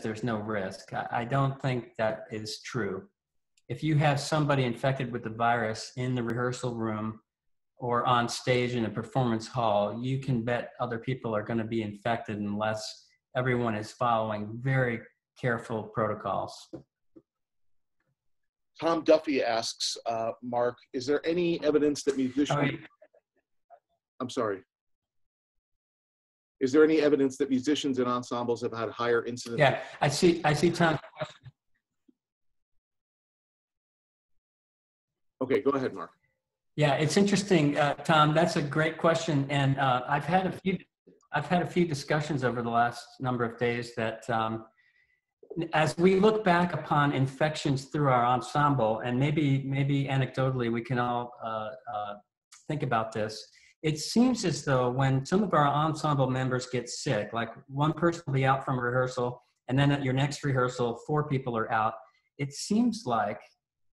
there's no risk. I, I don't think that is true. If you have somebody infected with the virus in the rehearsal room or on stage in a performance hall, you can bet other people are going to be infected unless everyone is following very careful protocols. Tom Duffy asks, uh, Mark, is there any evidence that musicians? Sorry. I'm sorry. Is there any evidence that musicians and ensembles have had higher incidence? Yeah, I see. I see Tom. Okay, go ahead, Mark. Yeah, it's interesting, uh, Tom. That's a great question, and uh, I've had a few. I've had a few discussions over the last number of days that, um, as we look back upon infections through our ensemble, and maybe maybe anecdotally we can all uh, uh think about this it seems as though when some of our ensemble members get sick, like one person will be out from rehearsal, and then at your next rehearsal, four people are out, it seems like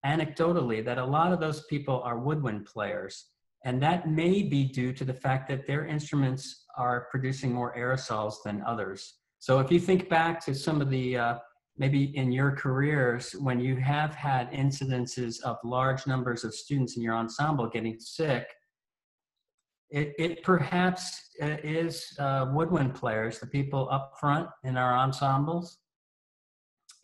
anecdotally that a lot of those people are woodwind players. And that may be due to the fact that their instruments are producing more aerosols than others. So if you think back to some of the, uh, maybe in your careers, when you have had incidences of large numbers of students in your ensemble getting sick, it, it perhaps uh, is uh, woodwind players, the people up front in our ensembles.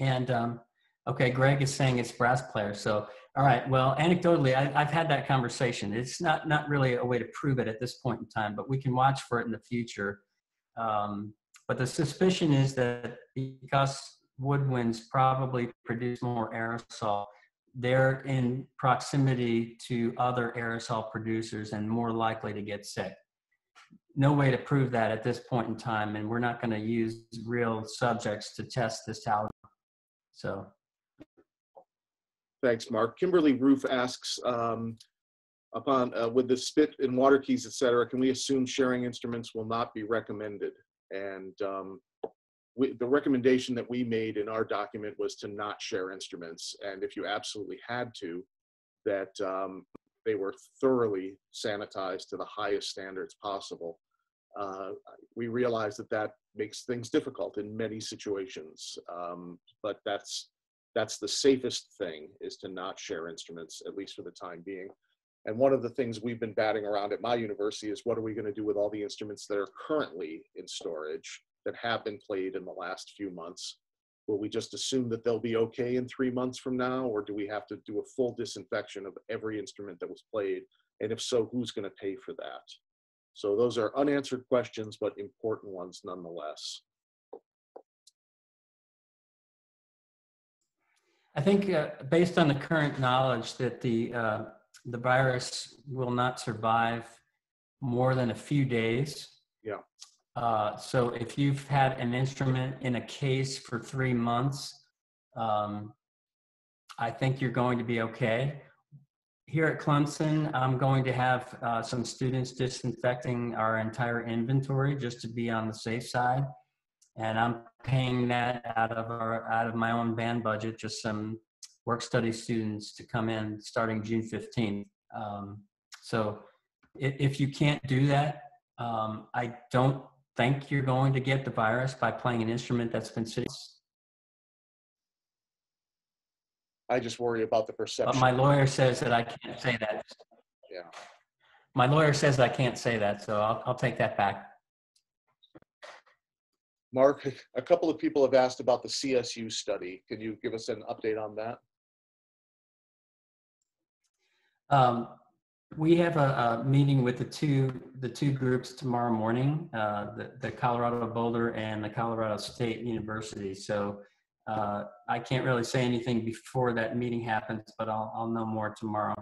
And um, okay, Greg is saying it's brass players. So, all right, well, anecdotally, I, have had that conversation. It's not, not really a way to prove it at this point in time, but we can watch for it in the future. Um, but the suspicion is that because woodwinds probably produce more aerosol, they're in proximity to other aerosol producers and more likely to get sick. No way to prove that at this point in time, and we're not going to use real subjects to test this out. So, thanks, Mark. Kimberly Roof asks, um, upon uh, with the spit and water keys, et cetera, can we assume sharing instruments will not be recommended? And um, we, the recommendation that we made in our document was to not share instruments. And if you absolutely had to, that um, they were thoroughly sanitized to the highest standards possible. Uh, we realize that that makes things difficult in many situations, um, but that's that's the safest thing is to not share instruments, at least for the time being. And one of the things we've been batting around at my university is what are we going to do with all the instruments that are currently in storage that have been played in the last few months? Will we just assume that they'll be okay in three months from now, or do we have to do a full disinfection of every instrument that was played? And if so, who's going to pay for that? So those are unanswered questions, but important ones nonetheless. I think uh, based on the current knowledge that the, uh, the virus will not survive more than a few days. Yeah. Uh, so if you've had an instrument in a case for three months, um, I think you're going to be okay. Here at Clemson, I'm going to have uh, some students disinfecting our entire inventory just to be on the safe side. And I'm paying that out of our out of my own band budget, just some work study students to come in starting June 15th. Um, so if, if you can't do that, um, I don't think you're going to get the virus by playing an instrument that's been sitting. I just worry about the perception. But my lawyer says that I can't say that. Yeah. My lawyer says I can't say that, so I'll, I'll take that back. Mark, a couple of people have asked about the CSU study. Can you give us an update on that? Um, we have a, a, meeting with the two the two groups tomorrow morning, uh, the, the Colorado Boulder and the Colorado State University. So uh, I can't really say anything before that meeting happens, but I'll, I'll know more tomorrow.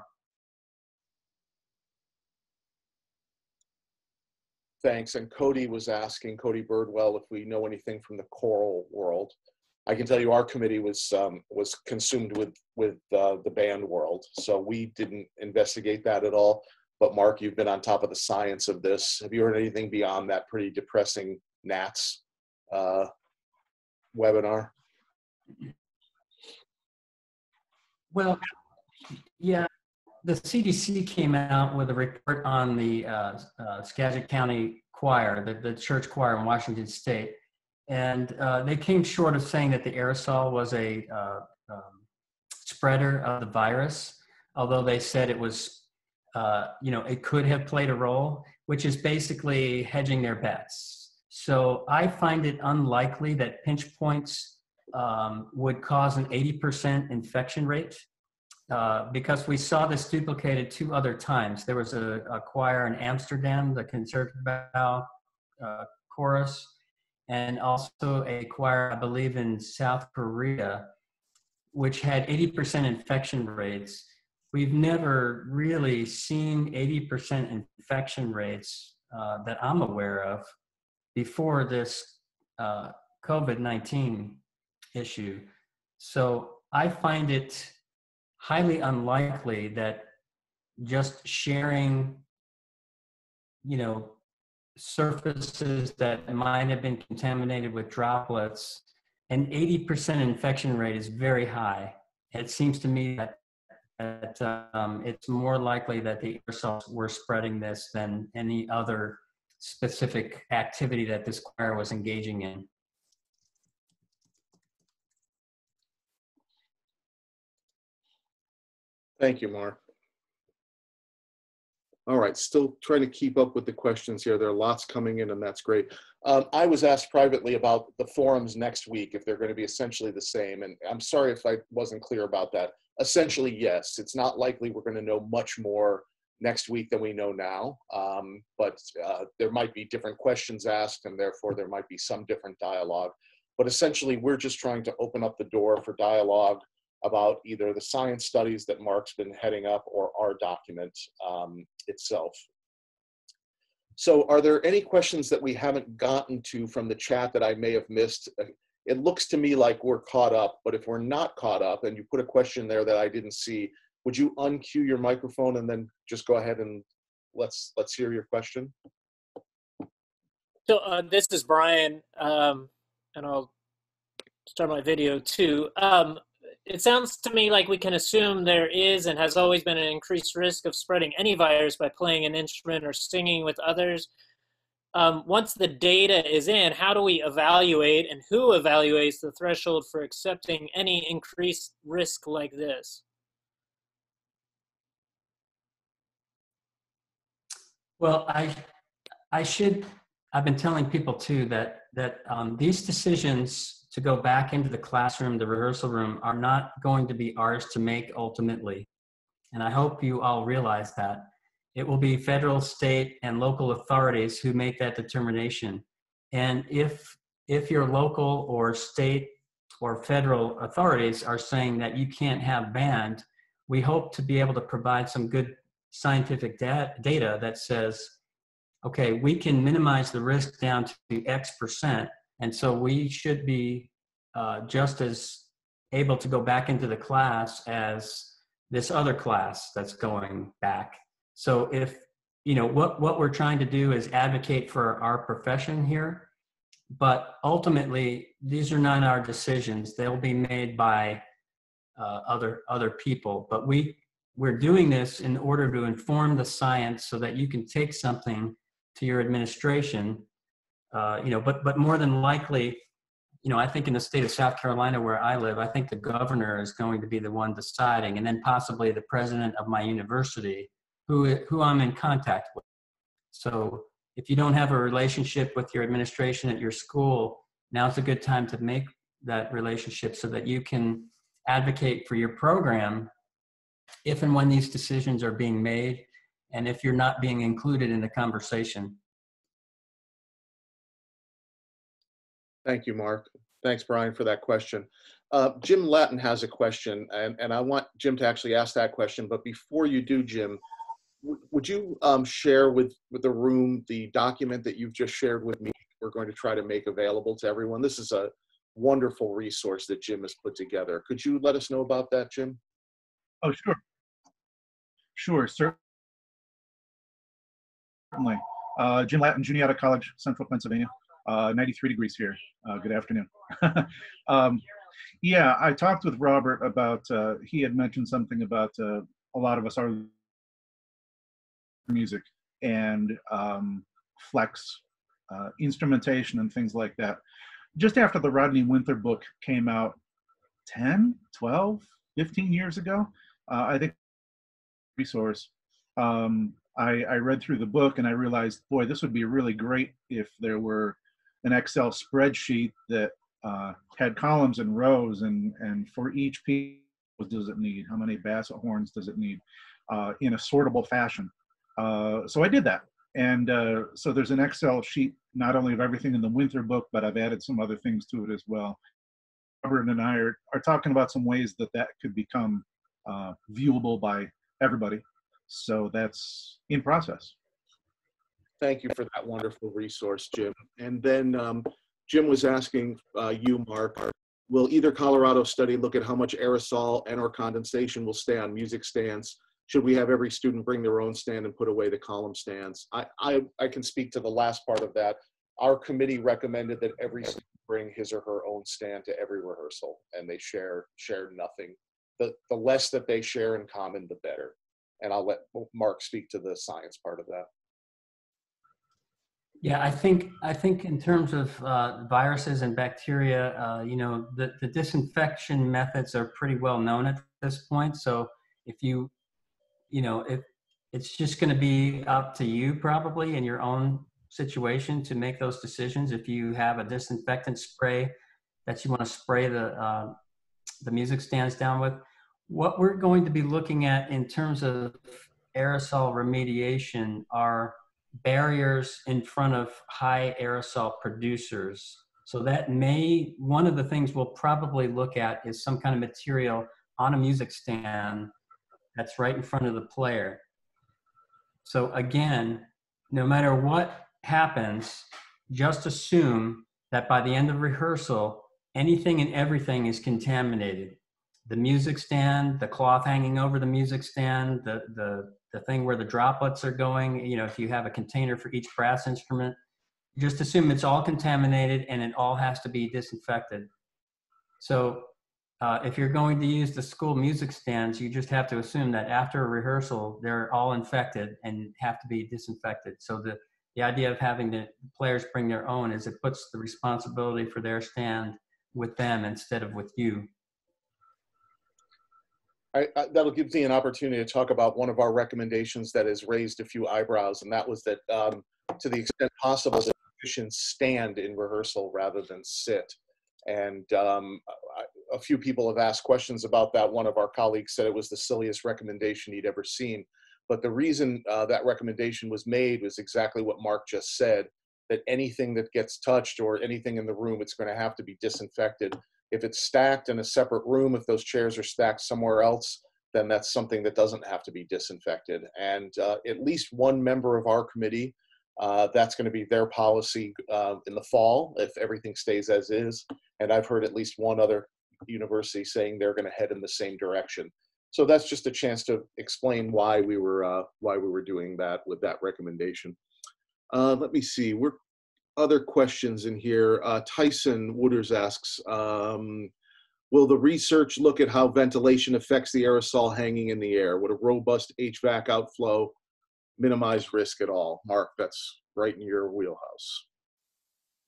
Thanks. And Cody was asking, Cody Birdwell, if we know anything from the choral world. I can tell you our committee was um, was consumed with with uh, the band world, so we didn't investigate that at all. But Mark, you've been on top of the science of this. Have you heard anything beyond that pretty depressing NATS uh, webinar? Well, yeah, the CDC came out with a report on the uh, uh, Skagit County Choir, the, the church choir in Washington State and uh, they came short of saying that the aerosol was a uh, um, spreader of the virus, although they said it was, uh, you know, it could have played a role, which is basically hedging their bets. So I find it unlikely that pinch points um, would cause an 80% infection rate. Uh, because we saw this duplicated two other times. There was a, a choir in Amsterdam, the Concertgebouw uh, chorus, and also a choir, I believe, in South Korea, which had 80% infection rates. We've never really seen 80% infection rates uh, that I'm aware of before this uh, COVID 19 issue. So I find it highly unlikely that just sharing, you know, surfaces that might have been contaminated with droplets, an 80% infection rate is very high. It seems to me that, that um, it's more likely that the aerosols were spreading this than any other specific activity that this choir was engaging in. Thank you, Mark. All right, still trying to keep up with the questions here. There are lots coming in, and that's great. Um, I was asked privately about the forums next week, if they're going to be essentially the same. And I'm sorry if I wasn't clear about that. Essentially, yes. It's not likely we're going to know much more next week than we know now. Um, but uh, there might be different questions asked, and therefore there might be some different dialogue. But essentially, we're just trying to open up the door for dialogue about either the science studies that Mark's been heading up or our document um, itself. So are there any questions that we haven't gotten to from the chat that I may have missed? It looks to me like we're caught up, but if we're not caught up and you put a question there that I didn't see, would you uncue your microphone and then just go ahead and let's let's hear your question? So uh, this is Brian, um, and I'll start my video too. Um, it sounds to me like we can assume there is and has always been an increased risk of spreading any virus by playing an instrument or singing with others. Um, once the data is in, how do we evaluate and who evaluates the threshold for accepting any increased risk like this? Well, I, I should, I've been telling people too that, that um, these decisions to go back into the classroom, the rehearsal room, are not going to be ours to make ultimately. And I hope you all realize that. It will be federal, state, and local authorities who make that determination. And if, if your local or state or federal authorities are saying that you can't have band, we hope to be able to provide some good scientific data that says, okay, we can minimize the risk down to X percent and so we should be uh, just as able to go back into the class as this other class that's going back. So if, you know, what, what we're trying to do is advocate for our profession here, but ultimately these are not our decisions. They'll be made by uh, other, other people, but we, we're doing this in order to inform the science so that you can take something to your administration uh, you know, but but more than likely, you know, I think in the state of South Carolina where I live, I think the governor is going to be the one deciding, and then possibly the president of my university, who who I'm in contact with. So if you don't have a relationship with your administration at your school, now's a good time to make that relationship so that you can advocate for your program if and when these decisions are being made and if you're not being included in the conversation Thank you, Mark. Thanks, Brian, for that question. Uh, Jim Latten has a question, and, and I want Jim to actually ask that question. But before you do, Jim, would you um, share with, with the room the document that you've just shared with me? We're going to try to make available to everyone. This is a wonderful resource that Jim has put together. Could you let us know about that, Jim? Oh, sure. Sure, certainly. Uh, Jim Latten, Juniata College, Central Pennsylvania. Uh, 93 degrees here. Uh, good afternoon. um, yeah, I talked with Robert about, uh, he had mentioned something about uh, a lot of us are music and um, flex uh, instrumentation and things like that. just after the Rodney Winther book came out 10, 12, 15 years ago, I think resource. Um, I, I read through the book and I realized, boy, this would be really great if there were an Excel spreadsheet that uh, had columns and rows, and and for each piece, does it need? How many basset horns does it need? Uh, in a sortable fashion. Uh, so I did that, and uh, so there's an Excel sheet not only of everything in the Winther book, but I've added some other things to it as well. Robert and I are, are talking about some ways that that could become uh, viewable by everybody. So that's in process. Thank you for that wonderful resource, Jim. And then um, Jim was asking uh, you, Mark, will either Colorado study look at how much aerosol and or condensation will stay on music stands? Should we have every student bring their own stand and put away the column stands? I, I, I can speak to the last part of that. Our committee recommended that every student bring his or her own stand to every rehearsal and they share, share nothing. The, the less that they share in common, the better. And I'll let Mark speak to the science part of that. Yeah, I think I think in terms of uh, viruses and bacteria, uh, you know, the, the disinfection methods are pretty well known at this point. So if you, you know, if it's just going to be up to you probably in your own situation to make those decisions. If you have a disinfectant spray that you want to spray the uh, the music stands down with, what we're going to be looking at in terms of aerosol remediation are barriers in front of high aerosol producers. So that may, one of the things we'll probably look at is some kind of material on a music stand that's right in front of the player. So again, no matter what happens, just assume that by the end of rehearsal, anything and everything is contaminated. The music stand, the cloth hanging over the music stand, the, the the thing where the droplets are going, you know, if you have a container for each brass instrument, just assume it's all contaminated and it all has to be disinfected. So uh, if you're going to use the school music stands, you just have to assume that after a rehearsal, they're all infected and have to be disinfected. So the, the idea of having the players bring their own is it puts the responsibility for their stand with them instead of with you. I, I, that'll give me an opportunity to talk about one of our recommendations that has raised a few eyebrows, and that was that um, to the extent possible, that musicians stand in rehearsal rather than sit. And um, I, a few people have asked questions about that. One of our colleagues said it was the silliest recommendation he'd ever seen. But the reason uh, that recommendation was made was exactly what Mark just said that anything that gets touched or anything in the room, it's going to have to be disinfected if it's stacked in a separate room, if those chairs are stacked somewhere else, then that's something that doesn't have to be disinfected. And uh, at least one member of our committee, uh, that's going to be their policy uh, in the fall if everything stays as is. And I've heard at least one other university saying they're going to head in the same direction. So that's just a chance to explain why we were uh, why we were doing that with that recommendation. Uh, let me see. We're other questions in here. Uh, Tyson Wooders asks, um, will the research look at how ventilation affects the aerosol hanging in the air? Would a robust HVAC outflow minimize risk at all? Mark, that's right in your wheelhouse.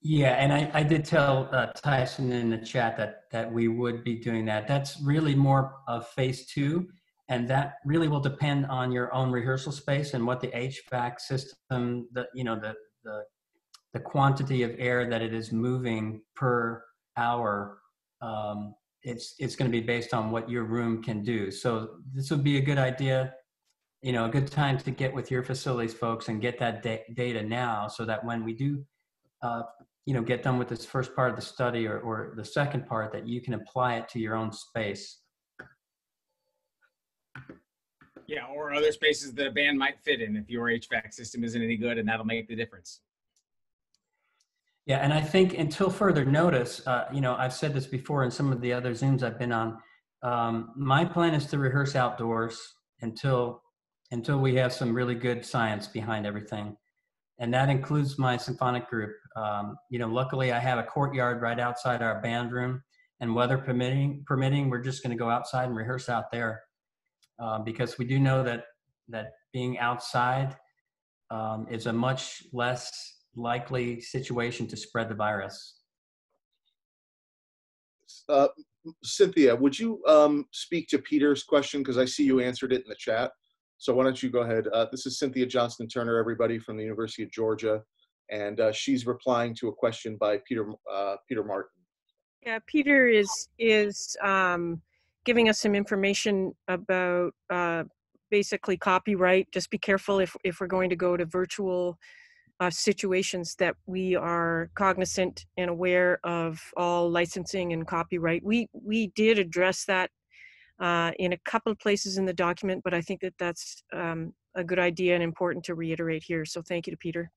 Yeah, and I, I did tell uh, Tyson in the chat that that we would be doing that. That's really more of phase two, and that really will depend on your own rehearsal space and what the HVAC system, the you know the the the quantity of air that it is moving per hour um, it's it's going to be based on what your room can do. So this would be a good idea you know a good time to get with your facilities folks and get that da- data now so that when we do uh, you know get done with this first part of the study or, or the second part that you can apply it to your own space. Yeah or other spaces the band might fit in if your hvac system isn't any good and that'll make the difference yeah, and I think until further notice, uh, you know, I've said this before in some of the other Zooms I've been on. Um, my plan is to rehearse outdoors until until we have some really good science behind everything, and that includes my symphonic group. Um, you know, luckily I have a courtyard right outside our band room, and weather permitting, permitting, we're just going to go outside and rehearse out there uh, because we do know that that being outside um, is a much less likely situation to spread the virus. uh, Cynthia, would you um, speak to Peter's question? Because I see you answered it in the chat. So why don't you go ahead? Uh, this is Cynthia Johnston Turner, everybody from the University of Georgia, and uh, she's replying to a question by Peter uh, Peter Martin. Yeah, Peter is is um, giving us some information about uh, basically copyright. Just be careful if if we're going to go to virtual uh, situations that we are cognizant and aware of all licensing and copyright. We we did address that uh, in a couple of places in the document, but I think that that's um, a good idea and important to reiterate here. So thank you to Peter.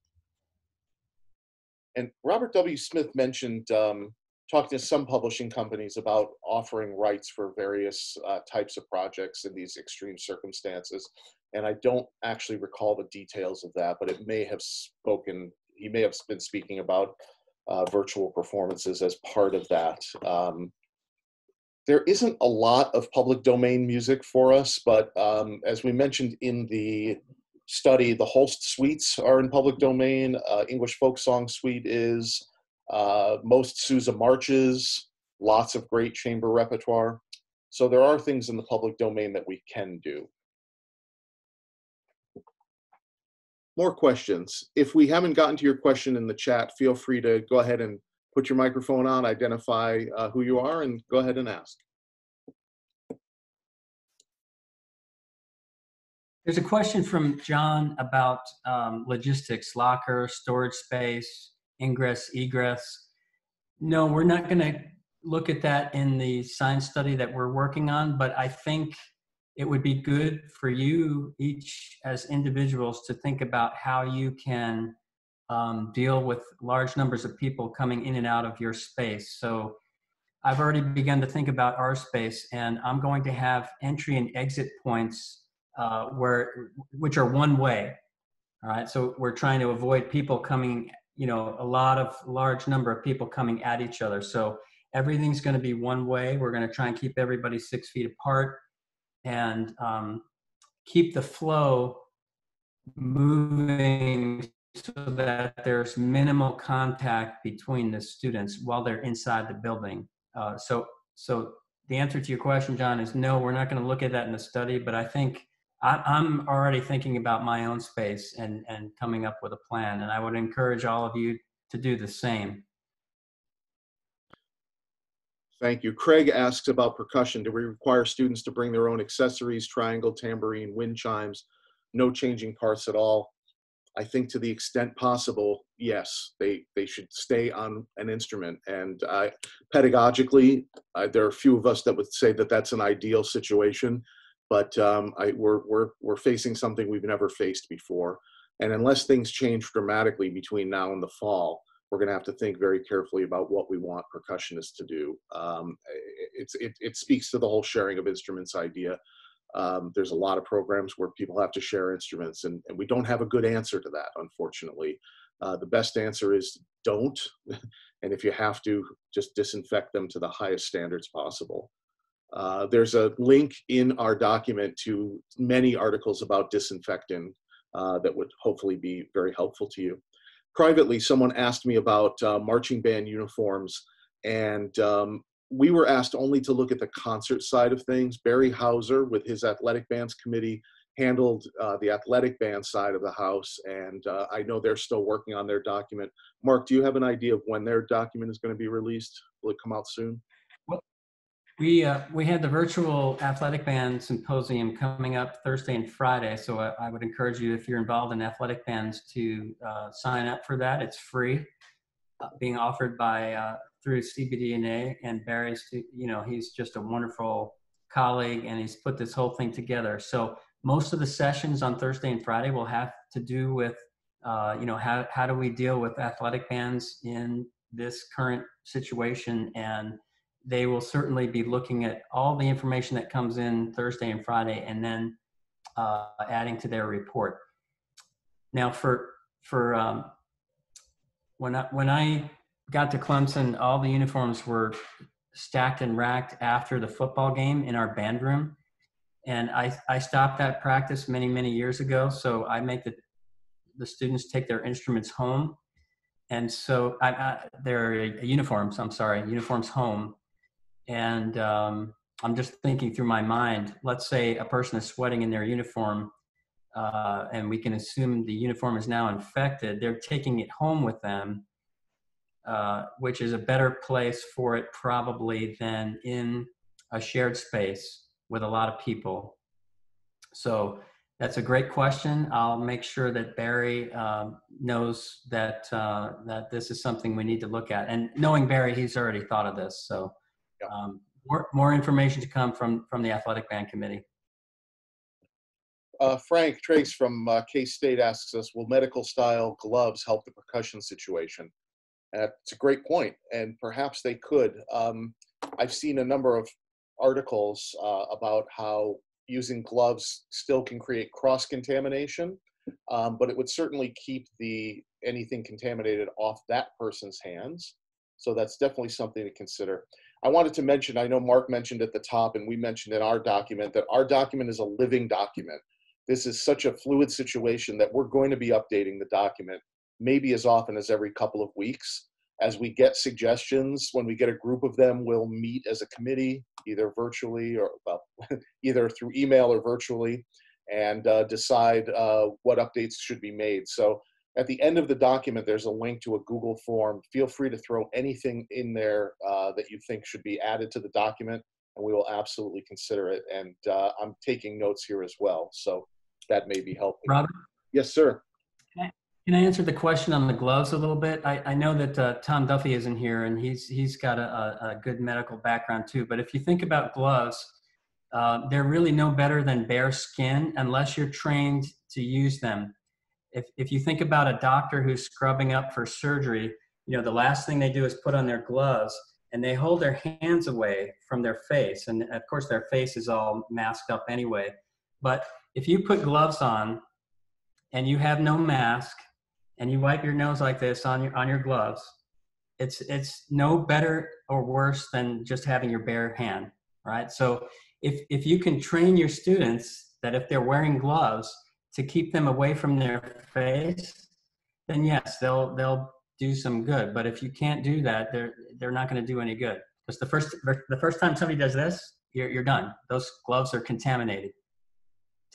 And Robert W. Smith mentioned um, talking to some publishing companies about offering rights for various uh, types of projects in these extreme circumstances. And I don't actually recall the details of that, but it may have spoken, he may have been speaking about uh, virtual performances as part of that. Um, there isn't a lot of public domain music for us, but um, as we mentioned in the study, the Holst suites are in public domain. Uh, English folk song suite is. Uh, most Sousa marches, lots of great chamber repertoire. So there are things in the public domain that we can do. More questions. If we haven't gotten to your question in the chat, feel free to go ahead and put your microphone on, identify uh, who you are, and go ahead and ask. There's a question from John about um, logistics, locker, storage space, ingress, egress. No, we're not going to look at that in the science study that we're working on, but I think it would be good for you each as individuals to think about how you can um, deal with large numbers of people coming in and out of your space. So I've already begun to think about our space, and I'm going to have entry and exit points uh, where which are one way. All right, so we're trying to avoid people coming, you know, a lot of large number of people coming at each other. So everything's going to be one way. We're going to try and keep everybody six feet apart and um, keep the flow moving so that there's minimal contact between the students while they're inside the building. Uh, so, so the answer to your question, John, is no. We're not going to look at that in the study, but I think I'm already thinking about my own space and and coming up with a plan, and I would encourage all of you to do the same. Thank you. Craig asks about percussion. Do we require students to bring their own accessories, triangle, tambourine, wind chimes, no changing parts at all? I think to the extent possible, yes, they, they should stay on an instrument. And uh, pedagogically, uh, there are a few of us that would say that that's an ideal situation, but um, I, we're, we're, we're facing something we've never faced before. And unless things change dramatically between now and the fall, we're going to have to think very carefully about what we want percussionists to do. Um, it, it speaks to the whole sharing of instruments idea. Um, there's a lot of programs where people have to share instruments, and, and we don't have a good answer to that, unfortunately. Uh, the best answer is don't, and if you have to, just disinfect them to the highest standards possible. Uh, there's a link in our document to many articles about disinfectant uh, that would hopefully be very helpful to you privately, someone asked me about uh, marching band uniforms, and um, we were asked only to look at the concert side of things. Barry Houser, with his athletic bands committee, handled uh, the athletic band side of the house, and uh, I know they're still working on their document. Mark, do you have an idea of when their document is going to be released? Will it come out soon? We uh, we had the virtual athletic band symposium coming up Thursday and Friday, so I, I would encourage you if you're involved in athletic bands to uh, sign up for that. It's free, uh, being offered by uh, through CBDNA and Barry's. You know, he's just a wonderful colleague, and he's put this whole thing together. So most of the sessions on Thursday and Friday will have to do with uh, you know how how do we deal with athletic bands in this current situation and they will certainly be looking at all the information that comes in Thursday and Friday and then uh, adding to their report. Now for, for um, when, I, when I got to Clemson, all the uniforms were stacked and racked after the football game in our band room. And I, I stopped that practice many, many years ago. So I make the, the students take their instruments home. And so I, I, their uniforms, I'm sorry, uniforms home and um, I'm just thinking through my mind. Let's say a person is sweating in their uniform, uh, and we can assume the uniform is now infected. They're taking it home with them, uh, which is a better place for it probably than in a shared space with a lot of people. So that's a great question. I'll make sure that Barry um, knows that uh, that this is something we need to look at. And knowing Barry, he's already thought of this. So Um, more more information to come from from the athletic band committee. Uh, Frank Tracz from uh, K-State asks us, will medical style gloves help the percussion situation? It's a great point, and perhaps they could. Um, I've seen a number of articles uh, about how using gloves still can create cross contamination, um, but it would certainly keep the anything contaminated off that person's hands. So that's definitely something to consider. I wanted to mention, I know Mark mentioned at the top, and we mentioned in our document that our document is a living document. This is such a fluid situation that we're going to be updating the document maybe as often as every couple of weeks. As we get suggestions, when we get a group of them, we'll meet as a committee, either virtually or well, either through email or virtually, and uh, decide uh, what updates should be made. So at the end of the document, there's a link to a Google form. Feel free to throw anything in there uh, that you think should be added to the document, and we will absolutely consider it. And uh, I'm taking notes here as well, so that may be helpful. Robert, Yes, sir. can I answer the question on the gloves a little bit? I, I know that uh, Tom Duffy isn't here, and he's he's got a, a, a good medical background too. But if you think about gloves, uh, they're really no better than bare skin unless you're trained to use them. If if you think about a doctor who's scrubbing up for surgery, you know the last thing they do is put on their gloves and they hold their hands away from their face, and of course their face is all masked up anyway. But if you put gloves on and you have no mask and you wipe your nose like this on your on your gloves, it's it's no better or worse than just having your bare hand, right? So if if you can train your students that if they're wearing gloves to keep them away from their face, then yes, they'll they'll do some good. But if you can't do that, they're they're not going to do any good. Because the first the first time somebody does this, you're you're done. Those gloves are contaminated.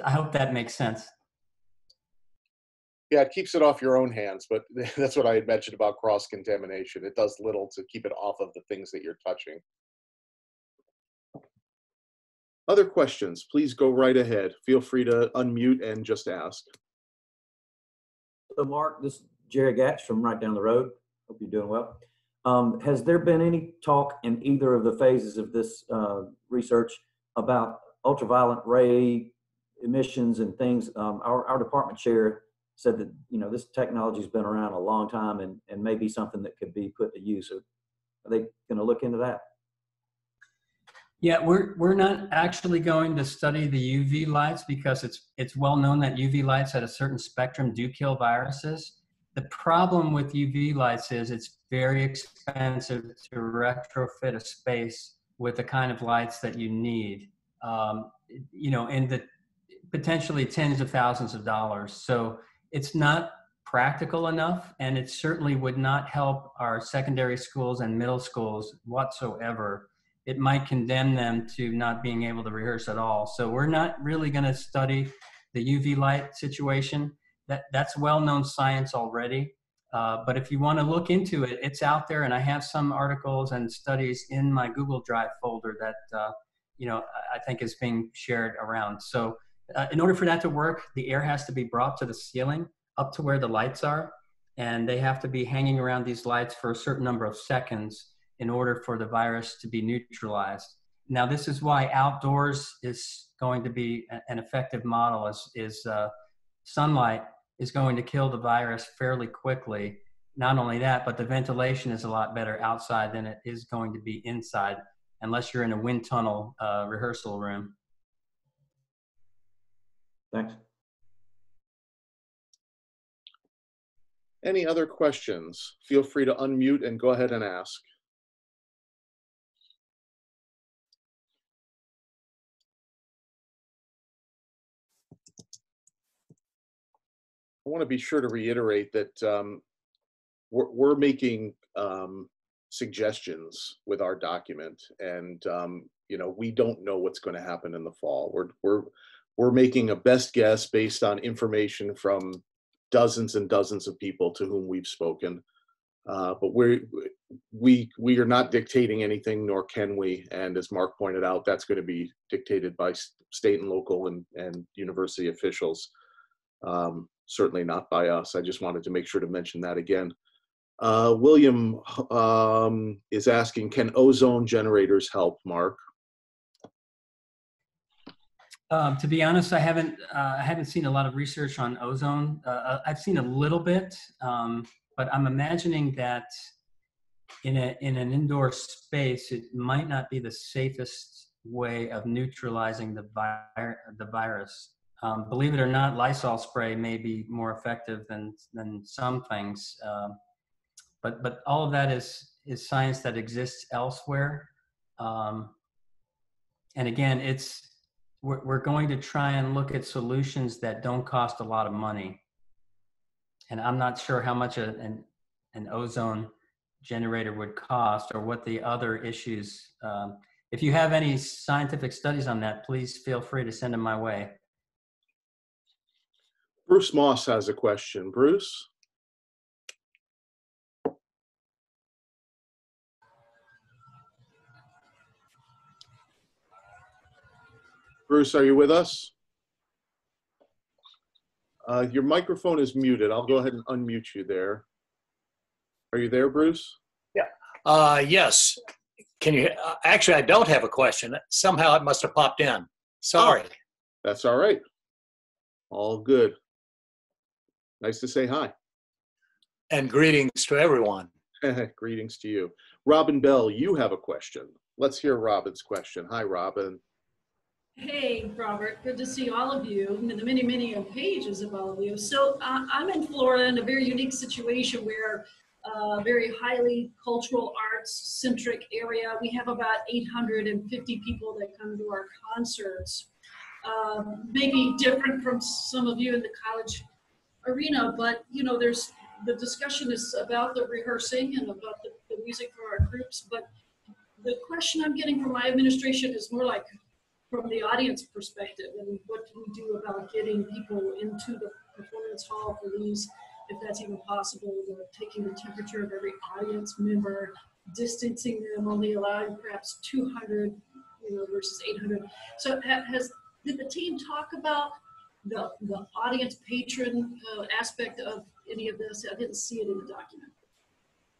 I hope that makes sense. Yeah, it keeps it off your own hands, but that's what I had mentioned about cross contamination. It does little to keep it off of the things that you're touching. Other questions, please go right ahead. Feel free to unmute and just ask. So Mark, this is Jerry Gatch from right down the road. Hope you're doing well. Um, has there been any talk in either of the phases of this uh, research about ultraviolet ray emissions and things? Um, our, our department chair said that, you know, this technology's been around a long time and, and may be something that could be put to use. Are they going to look into that? Yeah, we're we're not actually going to study the UV lights because it's it's well known that UV lights at a certain spectrum do kill viruses. The problem with UV lights is it's very expensive to retrofit a space with the kind of lights that you need. Um, you know, in the potentially tens of thousands of dollars. So it's not practical enough, and it certainly would not help our secondary schools and middle schools whatsoever it might condemn them to not being able to rehearse at all. So we're not really going to study the UV light situation. That that's well-known science already. Uh, but if you want to look into it, it's out there, and I have some articles and studies in my Google Drive folder that uh, you know I think is being shared around. So uh, in order for that to work, the air has to be brought to the ceiling, up to where the lights are, and they have to be hanging around these lights for a certain number of seconds in order for the virus to be neutralized. Now, this is why outdoors is going to be an effective model. Is, is uh, sunlight is going to kill the virus fairly quickly. Not only that, but the ventilation is a lot better outside than it is going to be inside, unless you're in a wind tunnel uh, rehearsal room. Thanks. Any other questions? Feel free to unmute and go ahead and ask. Want to be sure to reiterate that um, we're, we're making um, suggestions with our document. And, um, you know, we don't know what's going to happen in the fall. We're, we're, we're making a best guess based on information from dozens and dozens of people to whom we've spoken. Uh, but we're, we, we are not dictating anything, nor can we. And as Mark pointed out, that's going to be dictated by state and local and, and university officials. Um, certainly not by us. I just wanted to make sure to mention that again. Uh, William um, is asking, can ozone generators help, Mark? Um, to be honest, I haven't uh, I haven't seen a lot of research on ozone. Uh, I've seen a little bit, um, but I'm imagining that in a in an indoor space, it might not be the safest way of neutralizing the vi- the virus. Um, believe it or not, Lysol spray may be more effective than than some things. Um, but but all of that is is science that exists elsewhere. Um, and again, it's we're, we're going to try and look at solutions that don't cost a lot of money. And I'm not sure how much a, an, an ozone generator would cost or what the other issues. Um, if you have any scientific studies on that, please feel free to send them my way. Bruce Moss has a question. Bruce? Bruce, are you with us? Uh, your microphone is muted. I'll go ahead and unmute you there. Are you there, Bruce? Uh, yes. Can you, uh, actually, I don't have a question. Somehow it must have popped in. Sorry. That's all right. All good. Nice to say hi. And greetings to everyone. Greetings to you. Robin Bell, you have a question. Let's hear Robin's question. Hi, Robin. Hey, Robert, good to see all of you, and the many, many pages of all of you. So uh, I'm in Florida in a very unique situation where uh, very highly cultural arts centric area. We have about 850 people that come to our concerts. Um, maybe different from some of you in the college arena, but you know, there's the discussion is about the rehearsing and about the, the music for our groups. But the question I'm getting from my administration is more like from the audience perspective and what do we do about getting people into the performance hall for these if that's even possible the, taking the temperature of every audience member distancing them only allowing perhaps 200 you know versus 800 so has did the team talk about the the audience patron uh, aspect of any of this i didn't see it in the document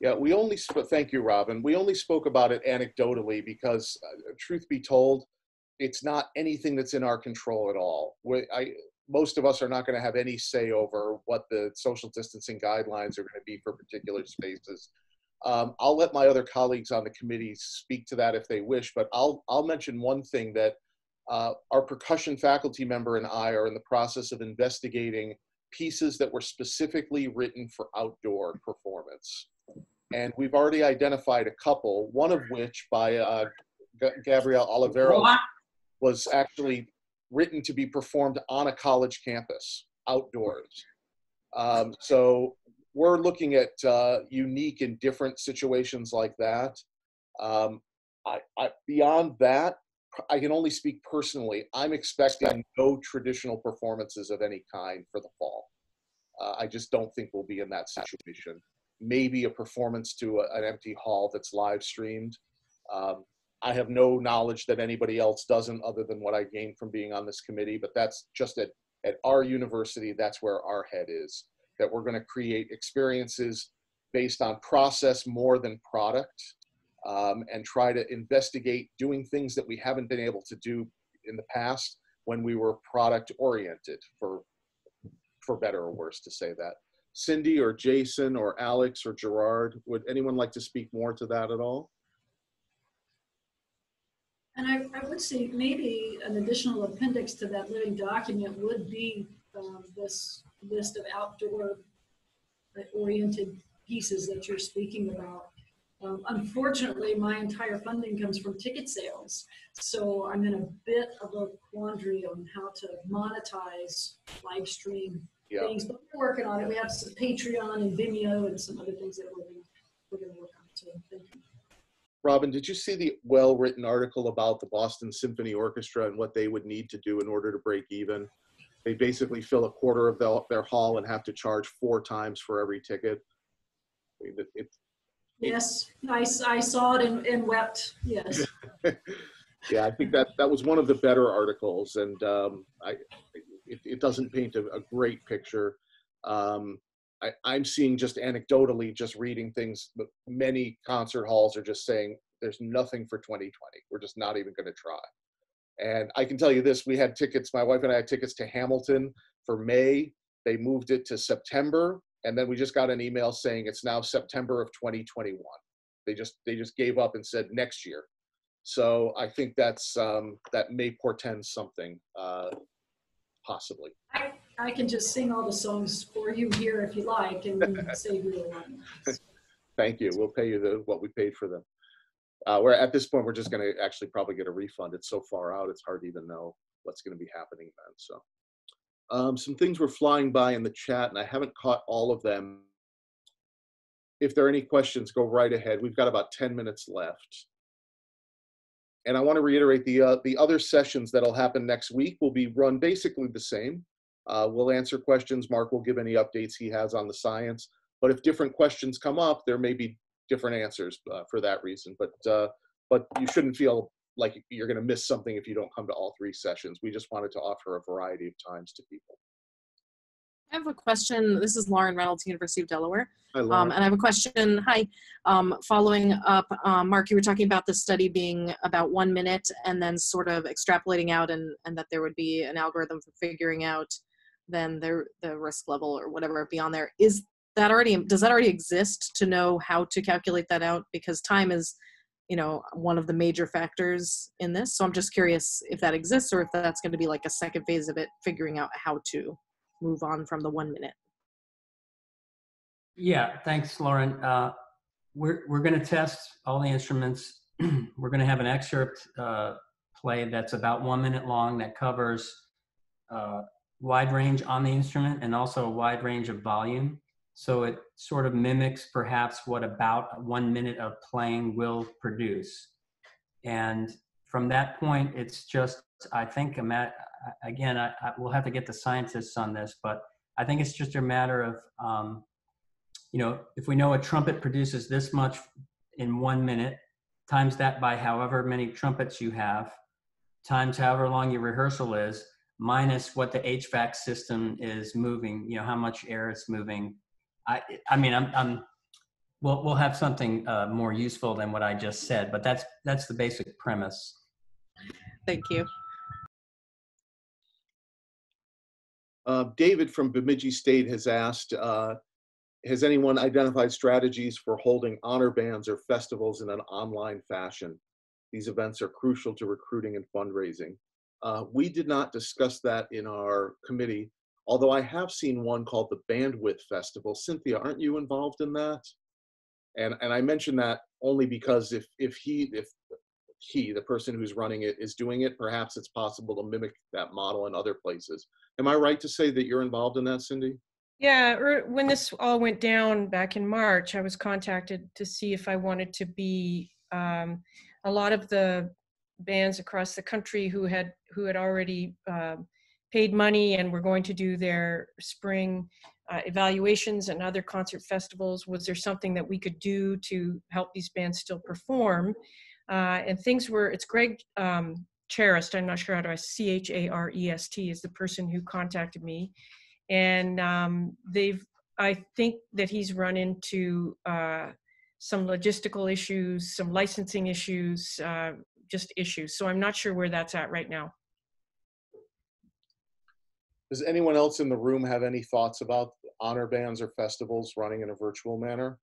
Yeah, we only, sp- thank you, Robin. We only spoke about it anecdotally because, uh, truth be told, it's not anything that's in our control at all. We, I, most of us are not going to have any say over what the social distancing guidelines are going to be for particular spaces. Um, I'll let my other colleagues on the committee speak to that if they wish, but I'll, I'll mention one thing that uh, our percussion faculty member and I are in the process of investigating pieces that were specifically written for outdoor performance and we've already identified a couple, one of which by uh, G- Gabrielle Olivero was actually written to be performed on a college campus outdoors. Um, so we're looking at uh, unique and different situations like that. Um, I, I, beyond that, I can only speak personally. I'm expecting no traditional performances of any kind for the fall. Uh, I just don't think we'll be in that situation maybe a performance to a, an empty hall that's live streamed. Um, I have no knowledge that anybody else doesn't, other than what I gained from being on this committee. But that's just at at our university. That's where our head is. That we're going to create experiences based on process more than product, um, and try to investigate doing things that we haven't been able to do in the past when we were product oriented, for for better or worse to say that. Cindy or Jason or Alex or Gerard, would anyone like to speak more to that at all? And I, I would say maybe an additional appendix to that living document would be um, this list of outdoor oriented pieces that you're speaking about. Um, unfortunately, my entire funding comes from ticket sales. So I'm in a bit of a quandary on how to monetize live stream Yeah, things, but we're working on it. We have some Patreon and Vimeo and some other things that we're gonna, we're gonna work on. So thank you. Robin, did you see the well-written article about the Boston Symphony Orchestra and what they would need to do in order to break even? They basically fill a quarter of the, their hall and have to charge four times for every ticket. I mean, it- It's, Yes, I, I saw it and, and wept, yes. yeah, I think that, that was one of the better articles and um, I, it, it doesn't paint a, a great picture. Um, I, I'm seeing just anecdotally, just reading things, but many concert halls are just saying, there's nothing for 2020. We're just not even gonna try. And I can tell you this, we had tickets, my wife and I had tickets to Hamilton for May. They moved it to September. And then we just got an email saying it's now September of 2021. They just, they just gave up and said next year. So I think that's, um, that may portend something, uh, possibly. I, I can just sing all the songs for you here if you like and save you a line. Thank you. We'll pay you the, what we paid for them. Uh, we're at this point, we're just gonna actually probably get a refund. It's so far out, it's hard to even know what's gonna be happening then, so. Um, some things were flying by in the chat and I haven't caught all of them. If there are any questions, go right ahead. We've got about 10 minutes left. And I want to reiterate the, uh, the other sessions that'll happen next week will be run basically the same. Uh, we'll answer questions. Mark will give any updates he has on the science. But if different questions come up, there may be different answers uh, for that reason. But uh, but you shouldn't feel like you're going to miss something if you don't come to all three sessions. We just wanted to offer a variety of times to people. I have a question. This is Lauren Reynolds, University of Delaware. Hi, Um, and I have a question. Hi. Um, following up, um, Mark, you were talking about the study being about one minute and then sort of extrapolating out and, and that there would be an algorithm for figuring out then the, the risk level or whatever beyond there. Is that already, does that already exist to know how to calculate that out? Because time is, you know, one of the major factors in this. So I'm just curious if that exists or if that's going to be like a second phase of it, figuring out how to move on from the one minute. Yeah, thanks, Lauren. Uh, we're we're going to test all the instruments. we're going to have an excerpt uh, played that's about one minute long that covers uh, wide range on the instrument and also a wide range of volume. So it sort of mimics perhaps what about one minute of playing will produce. And from that point, it's just I think again I, I we'll have to get the scientists on this, but I think it's just a matter of um, you know, if we know a trumpet produces this much in one minute, times that by however many trumpets you have, times however long your rehearsal is, minus what the HVAC system is moving, you know, how much air it's moving. I, I mean, I'm, I'm, we'll, we'll have something uh, more useful than what I just said, but that's, that's the basic premise. Thank you. Uh, David from Bemidji State has asked, uh, has anyone identified strategies for holding honor bands or festivals in an online fashion? These events are crucial to recruiting and fundraising. Uh, we did not discuss that in our committee, although I have seen one called the Bandwidth Festival. Cynthia, aren't you involved in that? And, and I mention that only because if, if he, if he, the person who's running it, is doing it, perhaps it's possible to mimic that model in other places. Am I right to say that you're involved in that, Cindy? Yeah, when this all went down back in March, I was contacted to see if I wanted to be um, a lot of the bands across the country who had who had already um paid money and were going to do their spring uh, evaluations and other concert festivals. Was there something that we could do to help these bands still perform? Uh, and things were. It's Greg um, Charest. I'm not sure how to. C H A R E S T is the person who contacted me and um, they've i think that he's run into uh, some logistical issues some licensing issues uh, just issues so i'm not sure where that's at right now Does anyone else in the room have any thoughts about honor bands or festivals running in a virtual manner?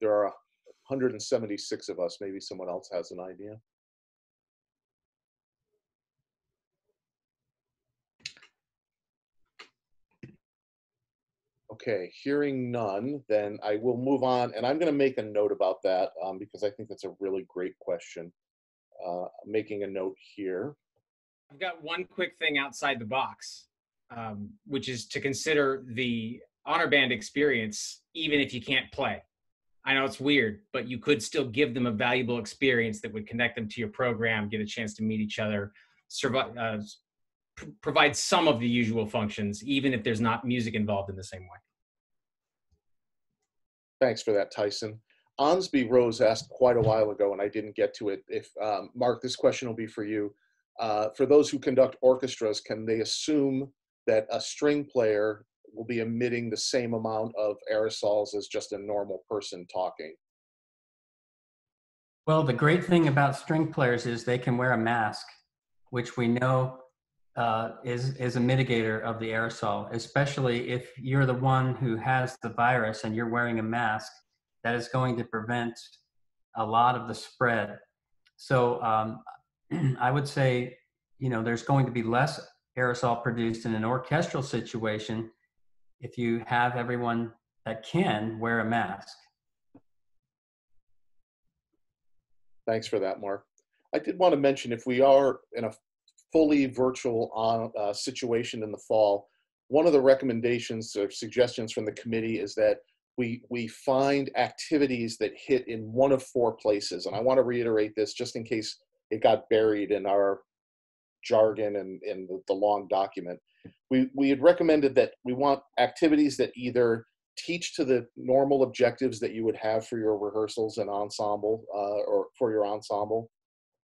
There are 176 of us. Maybe someone else has an idea. Okay, hearing none, then I will move on, and I'm going to make a note about that um, because I think that's a really great question. Uh, making a note here. I've got one quick thing outside the box, um, which is to consider the honor band experience, even if you can't play. I know it's weird, but you could still give them a valuable experience that would connect them to your program, get a chance to meet each other, survive, uh, pr- provide some of the usual functions, even if there's not music involved in the same way. Thanks for that, Tyson. Onsby Rose asked quite a while ago, and I didn't get to it. If um, Mark, this question will be for you. Uh, for those who conduct orchestras, can they assume that a string player will be emitting the same amount of aerosols as just a normal person talking? Well, the great thing about string players is they can wear a mask, which we know uh, is is a mitigator of the aerosol. Especially if you're the one who has the virus and you're wearing a mask, that is going to prevent a lot of the spread. So um, I would say, you know, there's going to be less aerosol produced in an orchestral situation if you have everyone that can wear a mask. Thanks for that, Mark. I did want to mention if we are in a fully virtual uh, uh, situation in the fall, one of the recommendations or suggestions from the committee is that we we find activities that hit in one of four places. And I want to reiterate this just in case it got buried in our jargon and in the, the long document. We we had recommended that we want activities that either teach to the normal objectives that you would have for your rehearsals and ensemble uh, or for your ensemble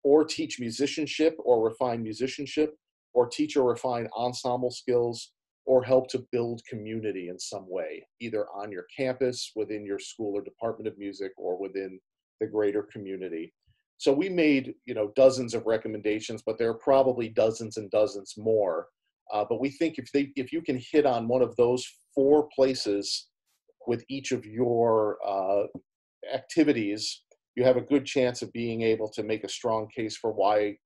or teach musicianship or refine musicianship or teach or refine ensemble skills or help to build community in some way either on your campus within your school or department of music or within the greater community so we made you know dozens of recommendations but there are probably dozens and dozens more uh, but we think if they if you can hit on one of those four places with each of your uh, activities, you have a good chance of being able to make a strong case for why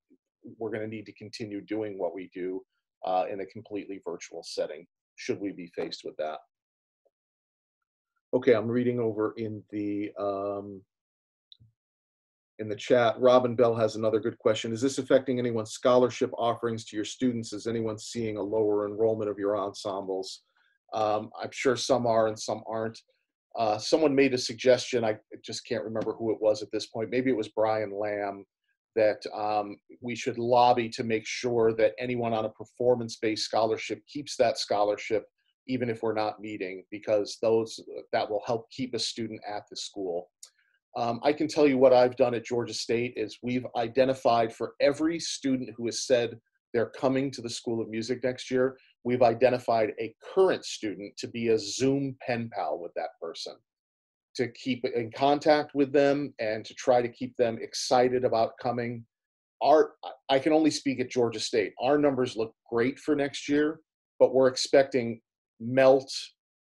we're going to need to continue doing what we do uh, in a completely virtual setting, should we be faced with that. Okay, I'm reading over in the um, in the chat. Robin Bell has another good question. Is this affecting anyone's scholarship offerings to your students? Is anyone seeing a lower enrollment of your ensembles? Um, I'm sure some are and some aren't. Uh, someone made a suggestion. I just can't remember who it was at this point. Maybe it was Brian Lamb that um, we should lobby to make sure that anyone on a performance-based scholarship keeps that scholarship, even if we're not meeting, because those that will help keep a student at the school. Um, I can tell you what I've done at Georgia State is we've identified for every student who has said they're coming to the School of Music next year, we've identified a current student to be a Zoom pen pal with that person, to keep in contact with them and to try to keep them excited about coming. Our, I can only speak at Georgia State. Our numbers look great for next year, but we're expecting melt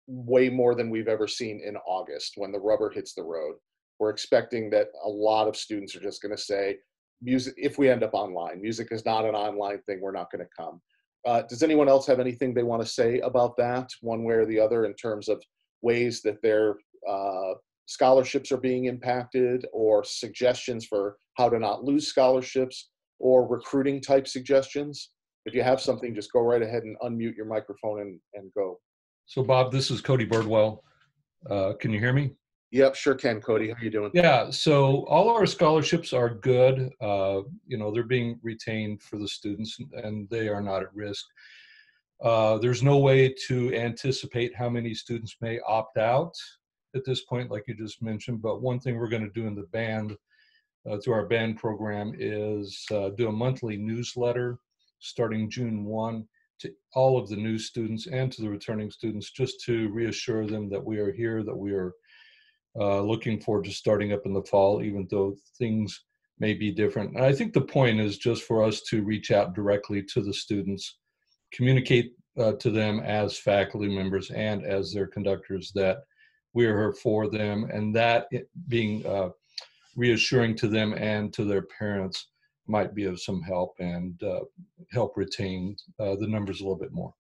way more than we've ever seen in August when the rubber hits the road. We're expecting that a lot of students are just going to say, music, if we end up online, music is not an online thing, we're not going to come. Uh, does anyone else have anything they want to say about that, one way or the other, in terms of ways that their uh, scholarships are being impacted, or suggestions for how to not lose scholarships, or recruiting type suggestions? If you have something, just go right ahead and unmute your microphone and, and go. So Bob, this is Cody Birdwell. Uh, can you hear me? Yep, sure can, Cody. How you doing? Yeah, so all our scholarships are good. Uh, you know, they're being retained for the students and they are not at risk. Uh, there's no way to anticipate how many students may opt out at this point, like you just mentioned. But one thing we're going to do in the band, uh, through our band program, is uh, do a monthly newsletter starting June 1 to all of the new students and to the returning students, just to reassure them that we are here, that we are uh, looking forward to starting up in the fall, even though things may be different. And I think the point is just for us to reach out directly to the students, communicate uh, to them as faculty members and as their conductors that we are here for them, and that being uh, reassuring to them and to their parents might be of some help and uh, help retain uh, the numbers a little bit more.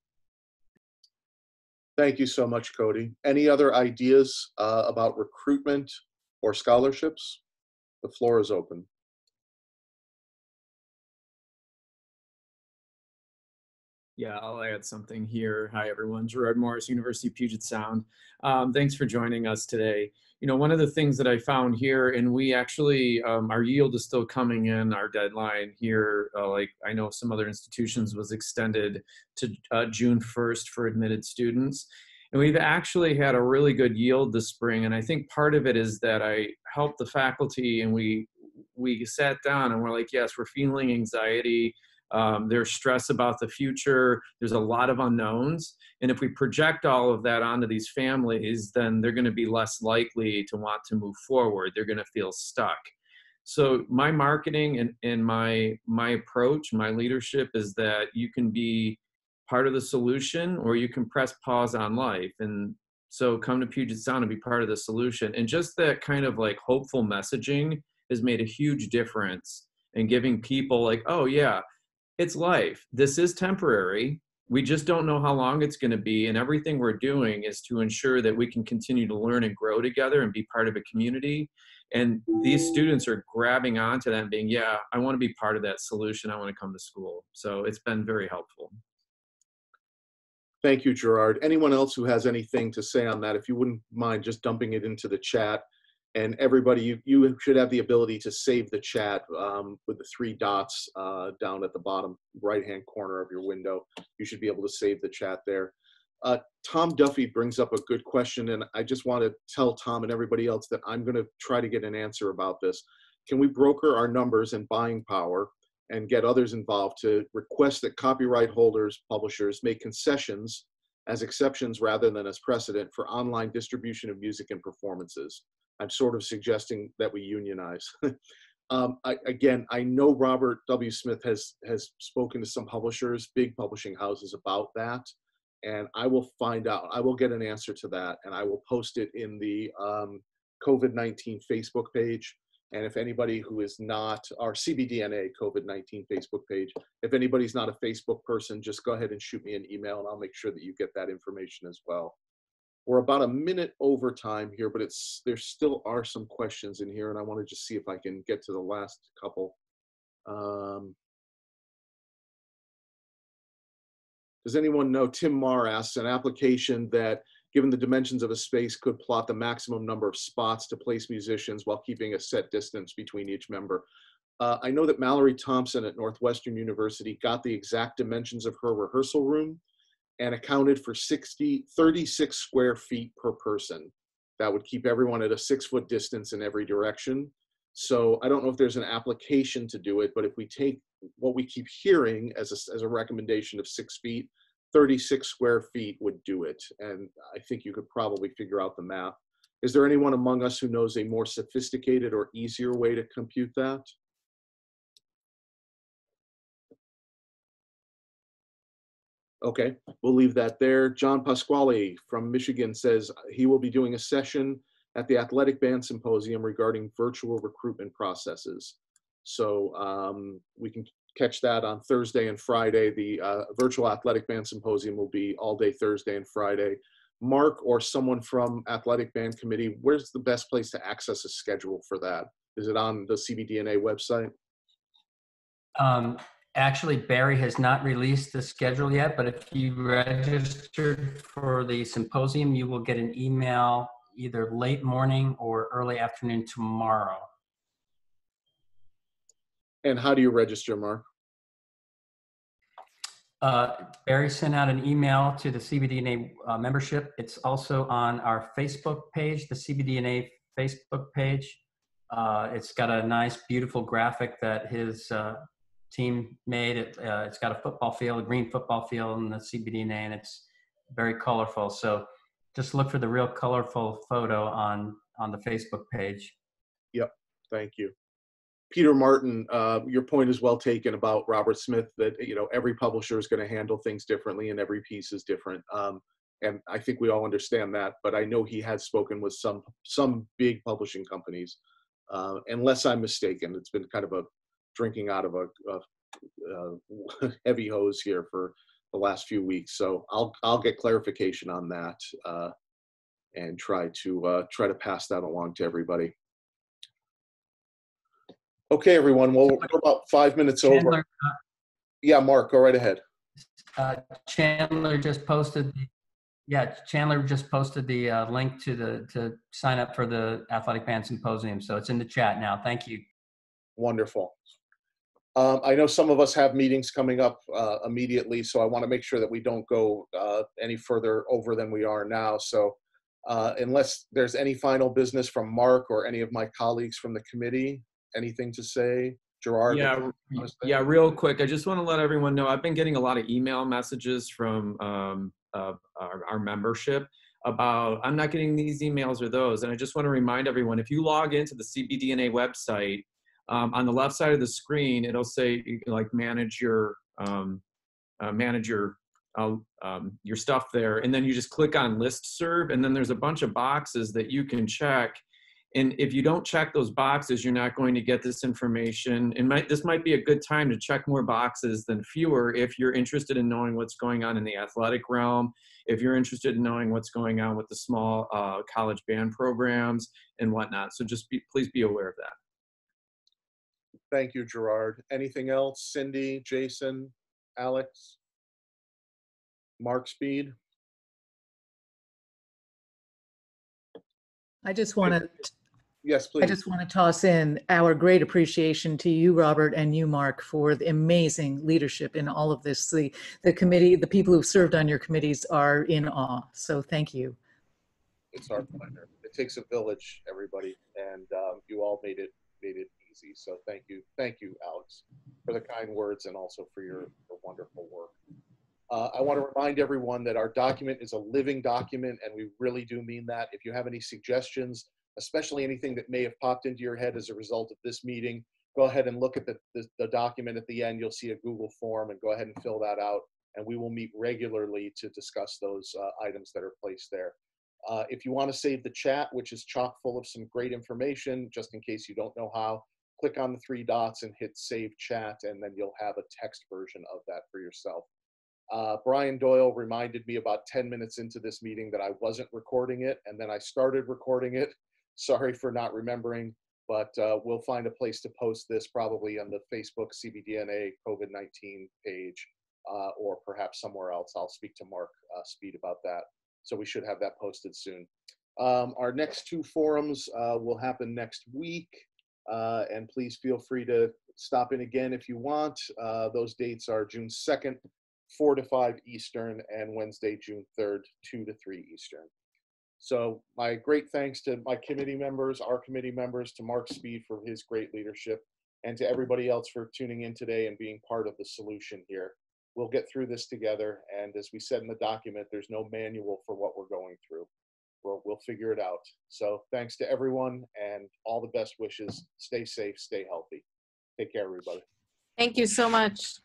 Thank you so much, Cody. Any other ideas uh, about recruitment or scholarships? The floor is open. Yeah, I'll add something here. Hi, everyone. Gerard Morris, University of Puget Sound. Um, thanks for joining us today. You know, one of the things that I found here, and we actually, um, our yield is still coming in. Our deadline here, uh, like I know some other institutions, was extended to uh, June 1st for admitted students. And we've actually had a really good yield this spring. And I think part of it is that I helped the faculty and we we sat down and we're like, yes, we're feeling anxiety. Um, there's stress about the future. There's a lot of unknowns. And if we project all of that onto these families, then they're going to be less likely to want to move forward. They're going to feel stuck. So my marketing and, and my my approach, my leadership is that you can be part of the solution or you can press pause on life. And so come to Puget Sound and be part of the solution. And just that kind of like hopeful messaging has made a huge difference in giving people like, oh yeah, it's life. This is temporary. We just don't know how long it's going to be. And everything we're doing is to ensure that we can continue to learn and grow together and be part of a community. And these students are grabbing onto that and being, yeah, I want to be part of that solution. I want to come to school. So it's been very helpful. Thank you, Gerard. Anyone else who has anything to say on that, if you wouldn't mind just dumping it into the chat. And everybody, you, you should have the ability to save the chat um, with the three dots uh, down at the bottom right-hand corner of your window. You should be able to save the chat there. Uh, Tom Duffy brings up a good question, and I just want to tell Tom and everybody else that I'm going to try to get an answer about this. Can we broker our numbers and buying power and get others involved to request that copyright holders, publishers make concessions as exceptions rather than as precedent for online distribution of music and performances? I'm sort of suggesting that we unionize. um, I, again, I know Robert W. Smith has has spoken to some publishers, big publishing houses about that, and I will find out. I will get an answer to that, and I will post it in the um, COVID-19 Facebook page. And if anybody who is not our CBDNA COVID-19 Facebook page, if anybody's not a Facebook person, just go ahead and shoot me an email, and I'll make sure that you get that information as well. We're about a minute over time here, but it's there still are some questions in here, and I want to just see if I can get to the last couple. Um, does anyone know? Tim Marr asks an application that, given the dimensions of a space, could plot the maximum number of spots to place musicians while keeping a set distance between each member. Uh, I know that Mallory Thompson at Northwestern University got the exact dimensions of her rehearsal room and accounted for 60, 36 square feet per person. That would keep everyone at a six foot distance in every direction. So I don't know if there's an application to do it, but if we take what we keep hearing as a, as a recommendation of six feet, 36 square feet would do it. And I think you could probably figure out the math. Is there anyone among us who knows a more sophisticated or easier way to compute that? Okay, we'll leave that there. John Pasquale from Michigan says he will be doing a session at the Athletic Band Symposium regarding virtual recruitment processes. So um, we can catch that on Thursday and Friday. The uh, virtual Athletic Band Symposium will be all day Thursday and Friday. Mark or someone from Athletic Band Committee, where's the best place to access a schedule for that? Is it on the CBDNA website? Um, Actually, Barry has not released the schedule yet, but if you registered for the symposium, you will get an email either late morning or early afternoon tomorrow. And how do you register, Mark? Uh, Barry sent out an email to the CBDNA uh, membership. It's also on our Facebook page, the CBDNA Facebook page. Uh, it's got a nice, beautiful graphic that his uh, team made. It, uh, it's got a football field, a green football field in the CBDNA, and it's very colorful. So just look for the real colorful photo on, on the Facebook page. Yep, thank you. Peter Martin, uh, your point is well taken about Robert Smith that, you know, every publisher is going to handle things differently and every piece is different. Um, and I think we all understand that, but I know he has spoken with some, some big publishing companies. Uh, unless I'm mistaken, it's been kind of a drinking out of a, a, a heavy hose here for the last few weeks. So I'll I'll get clarification on that uh, and try to uh, try to pass that along to everybody. Okay, everyone. Well, we're about five minutes Chandler, over. Yeah, Mark, go right ahead. Uh, Chandler just posted Yeah, Chandler just posted the uh, link to the to sign up for the athletic band symposium, so it's in the chat now. Thank you. Wonderful. Um, I know some of us have meetings coming up uh, immediately, so I want to make sure that we don't go uh, any further over than we are now. So uh, unless there's any final business from Mark or any of my colleagues from the committee, anything to say? Gerard? Yeah, anything you wanna say? Yeah, real quick, I just want to let everyone know, I've been getting a lot of email messages from um, uh, our, our membership about, I'm not getting these emails or those. And I just want to remind everyone, if you log into the CBDNA website, um, on the left side of the screen, it'll say like manage your, um, uh, manage your, uh, um, your stuff there. And then you just click on list serve and then there's a bunch of boxes that you can check and if you don't check those boxes, you're not going to get this information. And might, this might be a good time to check more boxes than fewer if you're interested in knowing what's going on in the athletic realm, if you're interested in knowing what's going on with the small uh, college band programs and whatnot. So just be, please be aware of that. Thank you, Gerard. Anything else? Cindy, Jason, Alex? Mark Spede? I just want to, Yes, please. I just want to toss in our great appreciation to you, Robert, and you, Mark, for the amazing leadership in all of this. The, the committee, the people who've served on your committees are in awe. So thank you. It's our pleasure. It takes a village, everybody, and um, you all made it made it easy. So thank you, thank you, Alex, for the kind words and also for your, your wonderful work. Uh, I want to remind everyone that our document is a living document, and we really do mean that. If you have any suggestions, especially anything that may have popped into your head as a result of this meeting, go ahead and look at the, the, the document at the end. You'll see a Google form, and go ahead and fill that out. And we will meet regularly to discuss those uh, items that are placed there. Uh, if you want to save the chat, which is chock full of some great information, just in case you don't know how, click on the three dots and hit save chat, and then you'll have a text version of that for yourself. Uh, Brian Doyle reminded me about 10 minutes into this meeting that I wasn't recording it, and then I started recording it. Sorry for not remembering, but uh, we'll find a place to post this probably on the Facebook CBDNA COVID 19 page uh, or perhaps somewhere else. I'll speak to Mark uh, Spede about that. So we should have that posted soon. Um, our next two forums uh, will happen next week. Uh, and please feel free to stop in again if you want. Uh, those dates are June 2nd, 4 to 5 Eastern, and Wednesday, June 3rd, 2 to 3 Eastern. So my great thanks to my committee members, our committee members, to Mark Spede for his great leadership, and to everybody else for tuning in today and being part of the solution here. We'll get through this together, and as we said in the document, there's no manual for what we're going through. We'll, we'll figure it out. So thanks to everyone, and all the best wishes. Stay safe, stay healthy. Take care, everybody. Thank you so much.